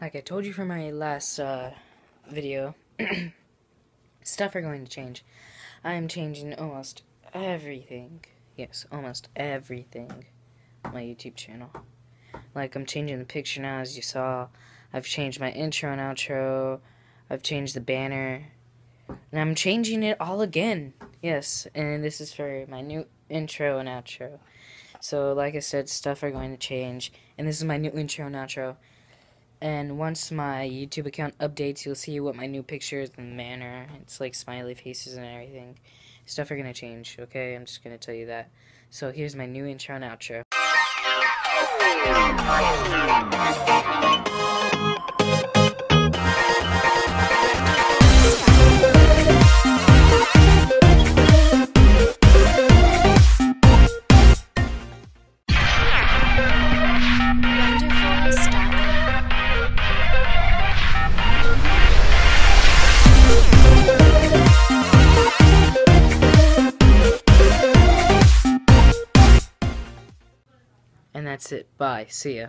like I told you from my last uh, video, stuff are going to change. I am changing almost everything. Yes, almost everything. My YouTube channel. Like I'm changing the picture now, as you saw. I've changed my intro and outro. I've changed the banner. And I'm changing it all again. Yes, and this is for my new intro and outro. So, like I said, stuff are going to change. And this is my new intro and outro. And once my YouTube account updates, you'll see what my new pictures and manner. It's like smiley faces and everything. Stuff are gonna change, okay? I'm just gonna tell you that. So here's my new intro and outro. And that's it. Bye. See ya.